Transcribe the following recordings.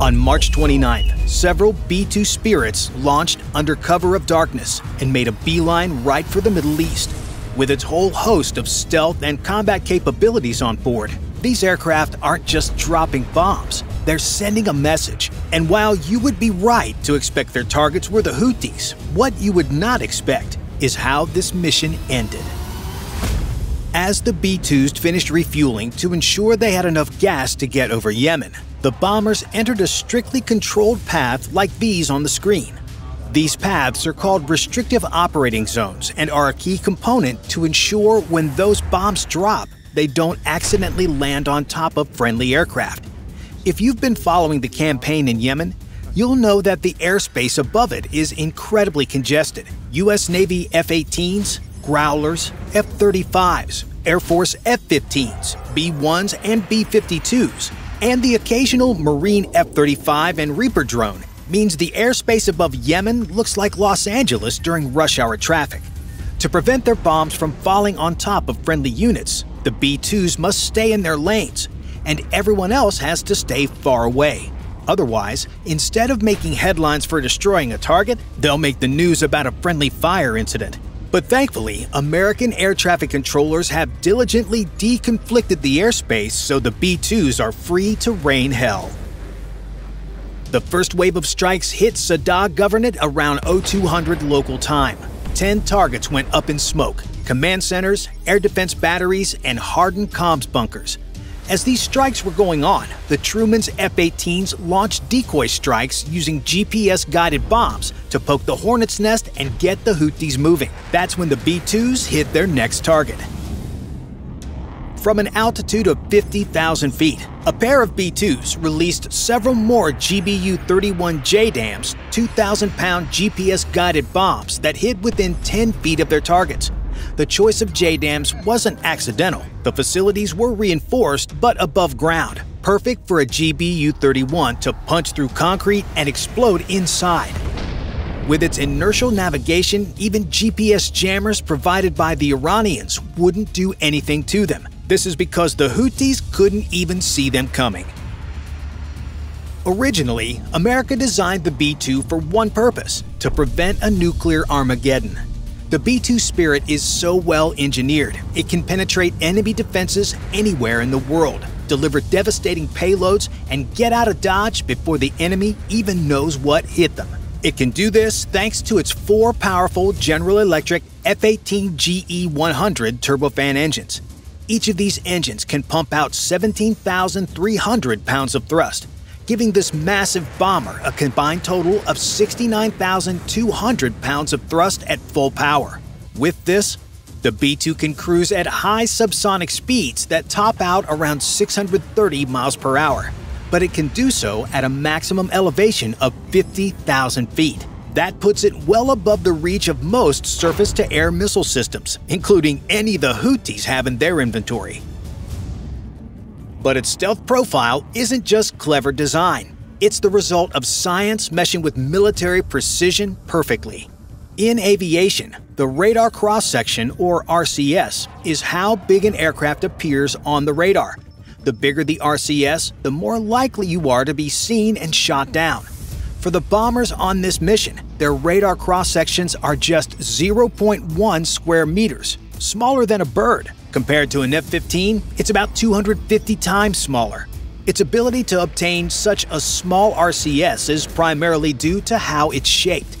On March 29th, several B 2 Spirits launched under cover of darkness and made a beeline right for the Middle East. With its whole host of stealth and combat capabilities on board, these aircraft aren't just dropping bombs, they're sending a message. And while you would be right to expect their targets were the Houthis, what you would not expect is how this mission ended. As the B 2s finished refueling to ensure they had enough gas to get over Yemen, the bombers entered a strictly controlled path like these on the screen. These paths are called restrictive operating zones and are a key component to ensure when those bombs drop, they don't accidentally land on top of friendly aircraft. If you've been following the campaign in Yemen, you'll know that the airspace above it is incredibly congested. U.S. Navy F 18s, Growlers, F 35s, Air Force F 15s, B 1s, and B 52s, and the occasional Marine F 35 and Reaper drone means the airspace above Yemen looks like Los Angeles during rush hour traffic. To prevent their bombs from falling on top of friendly units, the B 2s must stay in their lanes, and everyone else has to stay far away. Otherwise, instead of making headlines for destroying a target, they'll make the news about a friendly fire incident. But thankfully, American air traffic controllers have diligently deconflicted the airspace so the B 2s are free to rain hell. The first wave of strikes hit Saada Governorate around 0200 local time. 10 targets went up in smoke command centers, air defense batteries, and hardened comms bunkers. As these strikes were going on, the Truman's F 18s launched decoy strikes using GPS guided bombs to poke the hornet's nest and get the Houthis moving. That's when the B 2s hit their next target. From an altitude of 50,000 feet, a pair of B 2s released several more GBU 31 JDAMs, 2,000 pound GPS guided bombs that hit within 10 feet of their targets. The choice of JDAMs wasn't accidental. The facilities were reinforced but above ground, perfect for a GBU 31 to punch through concrete and explode inside. With its inertial navigation, even GPS jammers provided by the Iranians wouldn't do anything to them. This is because the Houthis couldn't even see them coming. Originally, America designed the B 2 for one purpose to prevent a nuclear Armageddon. The B 2 Spirit is so well engineered, it can penetrate enemy defenses anywhere in the world, deliver devastating payloads, and get out of Dodge before the enemy even knows what hit them. It can do this thanks to its four powerful General Electric F 18 GE 100 turbofan engines. Each of these engines can pump out 17,300 pounds of thrust, giving this massive bomber a combined total of 69,200 pounds of thrust at full power. With this, the B 2 can cruise at high subsonic speeds that top out around 630 miles per hour, but it can do so at a maximum elevation of 50,000 feet. That puts it well above the reach of most surface to air missile systems, including any the Houthis have in their inventory. But its stealth profile isn't just clever design, it's the result of science meshing with military precision perfectly. In aviation, the radar cross section, or RCS, is how big an aircraft appears on the radar. The bigger the RCS, the more likely you are to be seen and shot down. For the bombers on this mission, their radar cross sections are just 0.1 square meters, smaller than a bird. Compared to an F 15, it's about 250 times smaller. Its ability to obtain such a small RCS is primarily due to how it's shaped.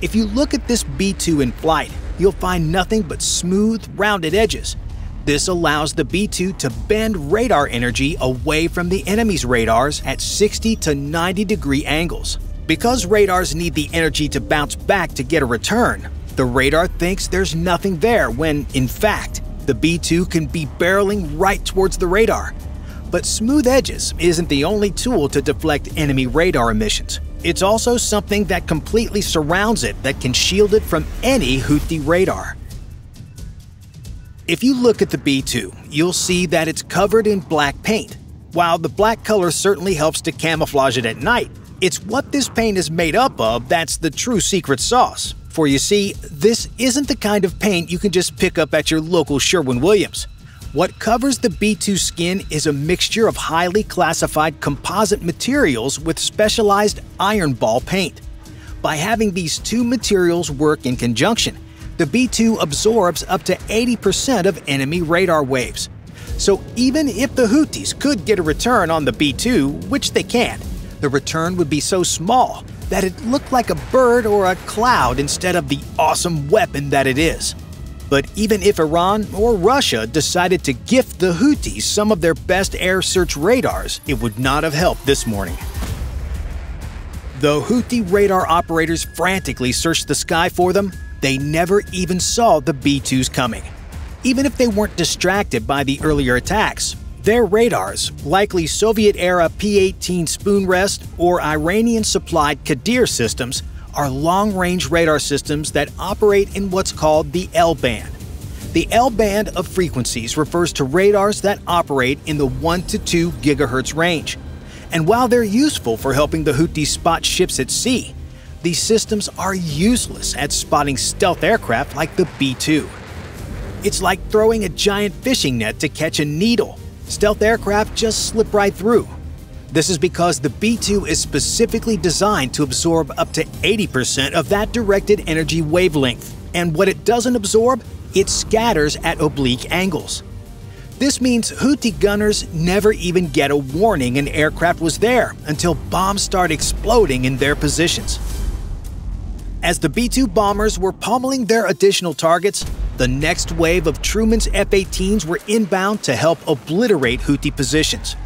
If you look at this B 2 in flight, you'll find nothing but smooth, rounded edges. This allows the B 2 to bend radar energy away from the enemy's radars at 60 to 90 degree angles. Because radars need the energy to bounce back to get a return, the radar thinks there's nothing there when, in fact, the B 2 can be barreling right towards the radar. But smooth edges isn't the only tool to deflect enemy radar emissions. It's also something that completely surrounds it that can shield it from any Houthi radar. If you look at the B 2, you'll see that it's covered in black paint. While the black color certainly helps to camouflage it at night, it's what this paint is made up of that's the true secret sauce. For you see, this isn't the kind of paint you can just pick up at your local Sherwin Williams. What covers the B 2 skin is a mixture of highly classified composite materials with specialized iron ball paint. By having these two materials work in conjunction, the B 2 absorbs up to 80% of enemy radar waves. So even if the Houthis could get a return on the B 2, which they can't, the return would be so small that it looked like a bird or a cloud instead of the awesome weapon that it is. But even if Iran or Russia decided to gift the Houthis some of their best air search radars, it would not have helped this morning. Though Houthi radar operators frantically searched the sky for them, they never even saw the B 2s coming. Even if they weren't distracted by the earlier attacks, their radars, likely Soviet era P 18 spoon rest or Iranian supplied Qadir systems, are long range radar systems that operate in what's called the L band. The L band of frequencies refers to radars that operate in the 1 to 2 GHz range. And while they're useful for helping the Houthis spot ships at sea, these systems are useless at spotting stealth aircraft like the B 2. It's like throwing a giant fishing net to catch a needle. Stealth aircraft just slip right through. This is because the B 2 is specifically designed to absorb up to 80% of that directed energy wavelength, and what it doesn't absorb, it scatters at oblique angles. This means Houthi gunners never even get a warning an aircraft was there until bombs start exploding in their positions. As the B 2 bombers were pummeling their additional targets, the next wave of Truman's F 18s were inbound to help obliterate Houthi positions.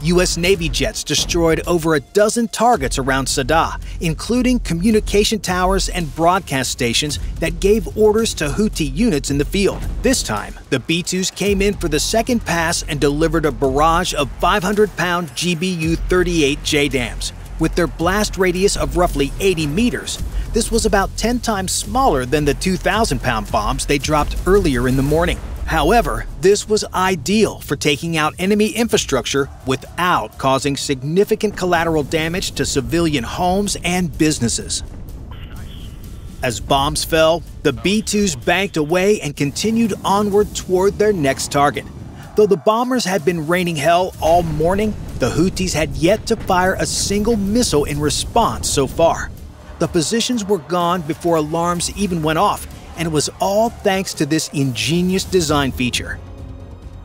U.S. Navy jets destroyed over a dozen targets around Saada, including communication towers and broadcast stations that gave orders to Houthi units in the field. This time, the B 2s came in for the second pass and delivered a barrage of 500 pound GBU 38 JDAMs. With their blast radius of roughly 80 meters, this was about 10 times smaller than the 2,000 pound bombs they dropped earlier in the morning. However, this was ideal for taking out enemy infrastructure without causing significant collateral damage to civilian homes and businesses. As bombs fell, the B 2s banked away and continued onward toward their next target. Though the bombers had been raining hell all morning, the Houthis had yet to fire a single missile in response so far. The positions were gone before alarms even went off, and it was all thanks to this ingenious design feature.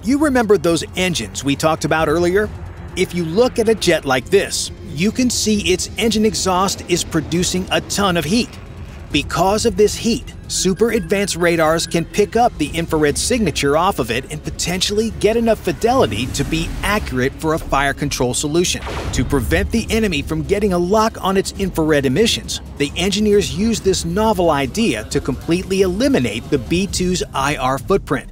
You remember those engines we talked about earlier? If you look at a jet like this, you can see its engine exhaust is producing a ton of heat. Because of this heat, super advanced radars can pick up the infrared signature off of it and potentially get enough fidelity to be accurate for a fire control solution. To prevent the enemy from getting a lock on its infrared emissions, the engineers used this novel idea to completely eliminate the B 2's IR footprint.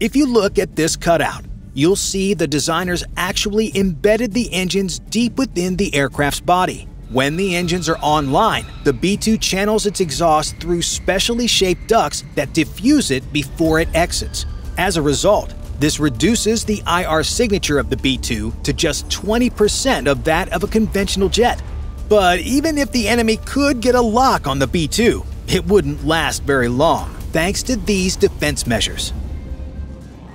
If you look at this cutout, you'll see the designers actually embedded the engines deep within the aircraft's body. When the engines are online, the B 2 channels its exhaust through specially shaped ducts that diffuse it before it exits. As a result, this reduces the IR signature of the B 2 to just 20% of that of a conventional jet. But even if the enemy could get a lock on the B 2, it wouldn't last very long, thanks to these defense measures.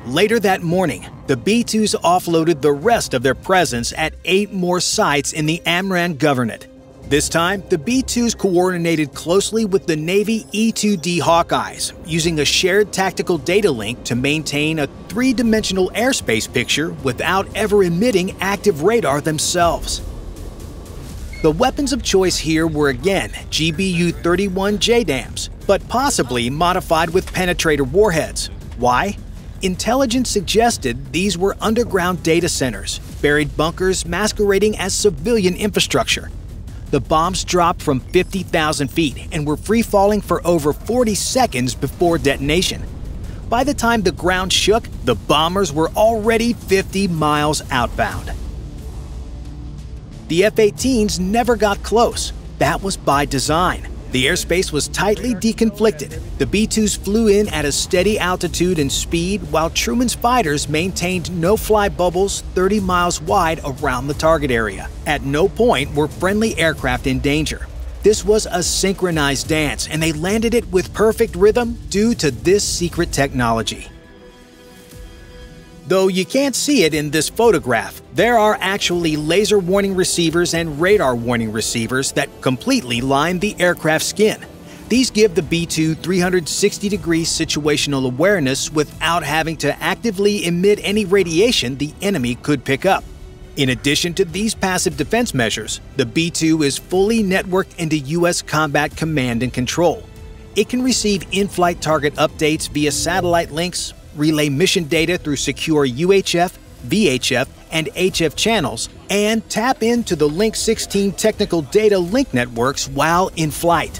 Later that morning, the B 2s offloaded the rest of their presents at eight more sites in the Amran Governorate. This time, the B 2s coordinated closely with the Navy E 2D Hawkeyes, using a shared tactical data link to maintain a three dimensional airspace picture without ever emitting active radar themselves. The weapons of choice here were again GBU 31 JDAMs, but possibly modified with penetrator warheads. Why? Intelligence suggested these were underground data centers, buried bunkers masquerading as civilian infrastructure. The bombs dropped from 50,000 feet and were free falling for over 40 seconds before detonation. By the time the ground shook, the bombers were already 50 miles outbound. The F 18s never got close. That was by design. The airspace was tightly deconflicted. The B 2s flew in at a steady altitude and speed, while Truman's fighters maintained no fly bubbles 30 miles wide around the target area. At no point were friendly aircraft in danger. This was a synchronized dance, and they landed it with perfect rhythm due to this secret technology. Though you can't see it in this photograph, there are actually laser warning receivers and radar warning receivers that completely line the aircraft skin. These give the B 2 360 degree situational awareness without having to actively emit any radiation the enemy could pick up. In addition to these passive defense measures, the B 2 is fully networked into U.S. combat command and control. It can receive in flight target updates via satellite links, relay mission data through secure UHF, VHF, and HF channels, and tap into the Link 16 tactical data link networks while in flight.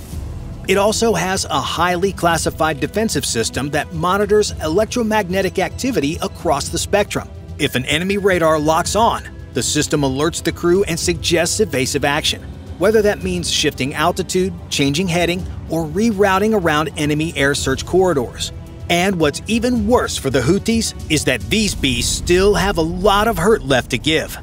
It also has a highly classified defensive system that monitors electromagnetic activity across the spectrum. If an enemy radar locks on, the system alerts the crew and suggests evasive action, whether that means shifting altitude, changing heading, or rerouting around enemy air search corridors. And what's even worse for the Houthis is that these beasts still have a lot of hurt left to give.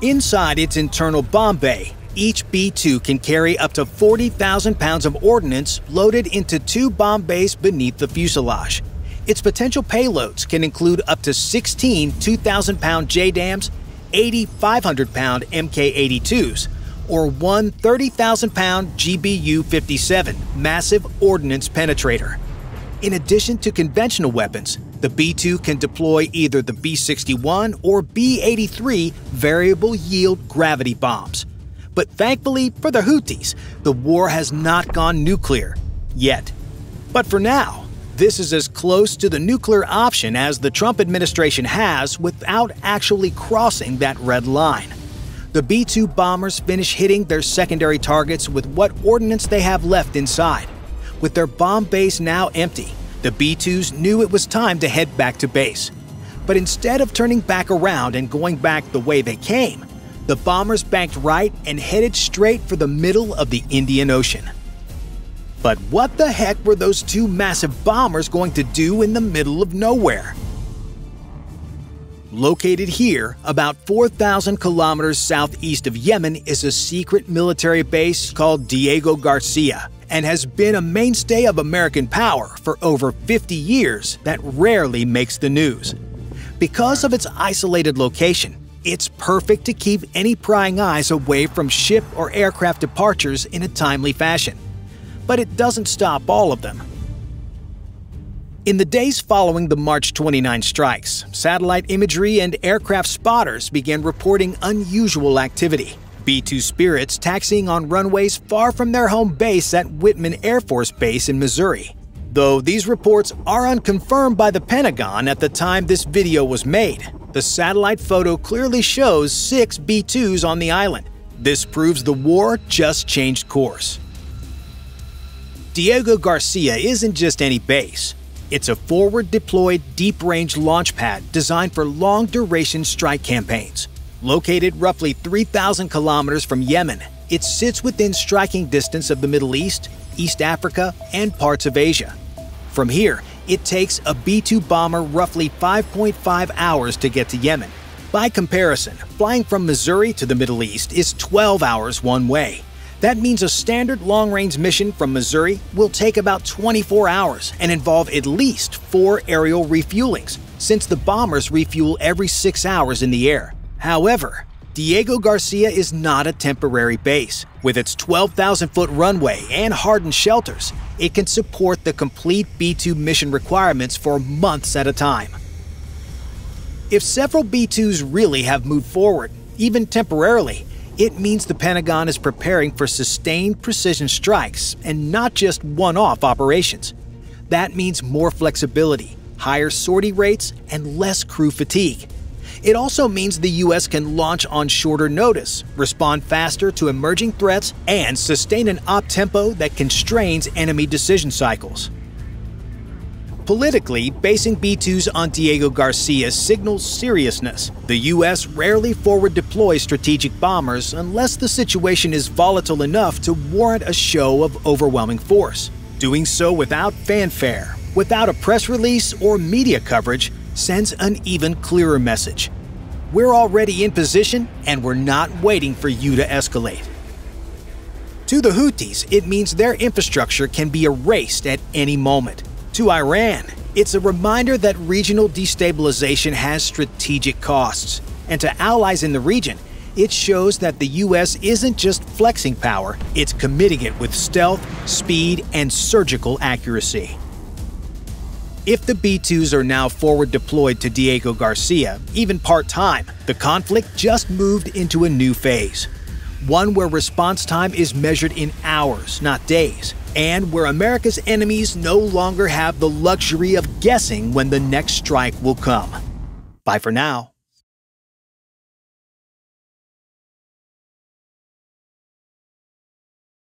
Inside its internal bomb bay, each B 2 can carry up to 40,000 pounds of ordnance loaded into two bomb bays beneath the fuselage. Its potential payloads can include up to 16 2,000 pound JDAMs, 80 500 pound MK 82s, or one 30,000 pound GBU 57 massive ordnance penetrator. In addition to conventional weapons, the B 2 can deploy either the B 61 or B 83 variable yield gravity bombs. But thankfully for the Houthis, the war has not gone nuclear yet. But for now, this is as close to the nuclear option as the Trump administration has without actually crossing that red line. The B 2 bombers finish hitting their secondary targets with what ordnance they have left inside. With their bomb bays now empty, the B 2s knew it was time to head back to base. But instead of turning back around and going back the way they came, the bombers banked right and headed straight for the middle of the Indian Ocean. But what the heck were those two massive bombers going to do in the middle of nowhere? Located here, about 4,000 kilometers southeast of Yemen, is a secret military base called Diego Garcia and has been a mainstay of American power for over 50 years that rarely makes the news. Because of its isolated location, it's perfect to keep any prying eyes away from ship or aircraft departures in a timely fashion. But it doesn't stop all of them. In the days following the March 29 strikes, satellite imagery and aircraft spotters began reporting unusual activity. B 2 Spirits taxiing on runways far from their home base at Whiteman Air Force Base in Missouri. Though these reports are unconfirmed by the Pentagon at the time this video was made, the satellite photo clearly shows six B 2s on the island. This proves the war just changed course. Diego Garcia isn't just any base. It's a forward deployed deep range launch pad designed for long duration strike campaigns. Located roughly 3,000 kilometers from Yemen, it sits within striking distance of the Middle East, East Africa, and parts of Asia. From here, it takes a B 2 bomber roughly 5.5 hours to get to Yemen. By comparison, flying from Missouri to the Middle East is 12 hours one way. That means a standard long range mission from Missouri will take about 24 hours and involve at least four aerial refuelings, since the bombers refuel every six hours in the air. However, Diego Garcia is not a temporary base. With its 12,000 foot runway and hardened shelters, it can support the complete B 2 mission requirements for months at a time. If several B 2s really have moved forward, even temporarily, it means the Pentagon is preparing for sustained precision strikes and not just one off operations. That means more flexibility, higher sortie rates, and less crew fatigue. It also means the US can launch on shorter notice, respond faster to emerging threats, and sustain an op tempo that constrains enemy decision cycles. Politically, basing B 2s on Diego Garcia signals seriousness. The U.S. rarely forward deploys strategic bombers unless the situation is volatile enough to warrant a show of overwhelming force. Doing so without fanfare, without a press release or media coverage, sends an even clearer message. We're already in position and we're not waiting for you to escalate. To the Houthis, it means their infrastructure can be erased at any moment. To Iran, It's a reminder that regional destabilization has strategic costs. And to allies in the region, it shows that the US isn't just flexing power, it's committing it with stealth, speed, and surgical accuracy. If the B 2s are now forward deployed to Diego Garcia, even part time, the conflict just moved into a new phase. One where response time is measured in hours, not days, and where America's enemies no longer have the luxury of guessing when the next strike will come. Bye for now.